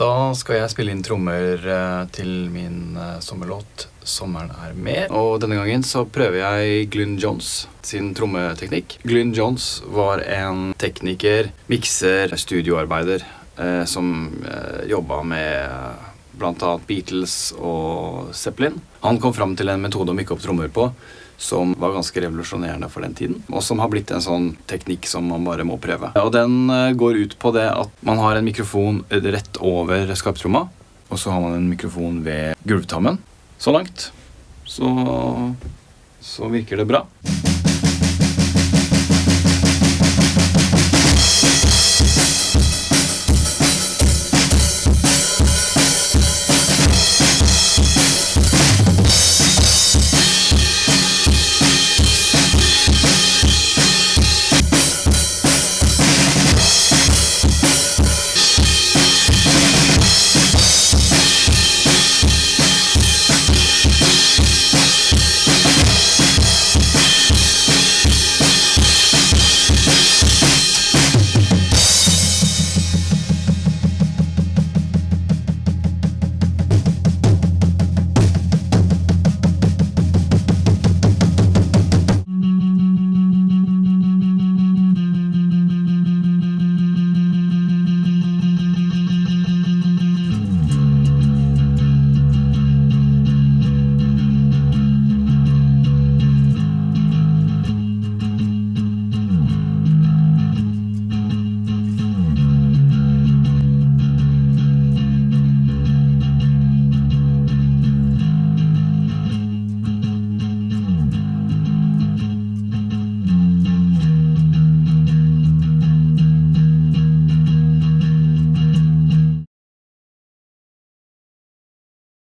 Da skal jeg spille inn trommer eh, til min eh, sommerlåt 'Sommeren er med'. Og denne gangen så prøver jeg Glyn Jones sin trommeteknikk. Glyn Jones var en tekniker, mikser, studioarbeider eh, som eh, jobba med bl.a. Beatles og Zeppelin. Han kom fram til en metode å mykke opp trommer på som var ganske revolusjonerende for den tiden, og som har blitt en sånn teknikk som man bare må prøve. Og Den eh, går ut på det at man har en mikrofon rett over skarptromma, og så har man en mikrofon ved gulvtammen. Så langt så, så virker det bra.